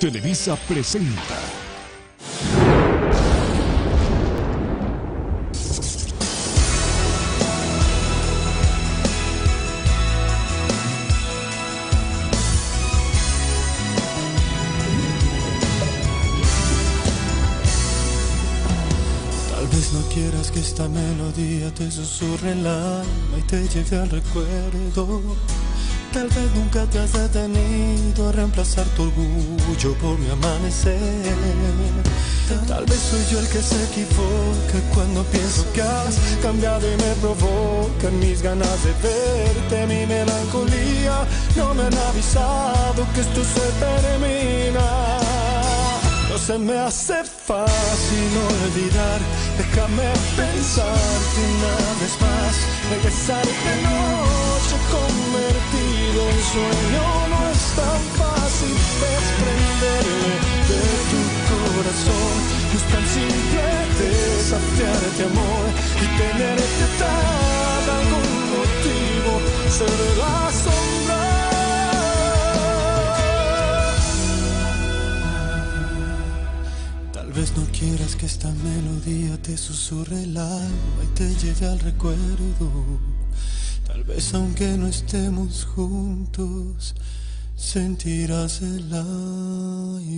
Televisa presenta. Tal vez no quieras que esta melodía te susurre el alma y te lleve al recuerdo. Tal vez nunca te has detenido a reemplazar tu orgullo por mi amanecer. Tal vez soy yo el que se equivoca cuando pienso que has cambiado y me provocan mis ganas de verte, mi melancolía. No me han avisado que esto se termina. No se me hace fácil olvidar, déjame pensarte una vez más, regresar de noche convertido en sueño, no es tan fácil desprenderme de tu corazón, no es tan simple desafiarte amor y tenerte tan algún motivo, ser la sombra. Tal vez no quieras que esta melodía te susurre el alma y te lleve al recuerdo. Tal vez aunque no estemos juntos, sentirás el aire.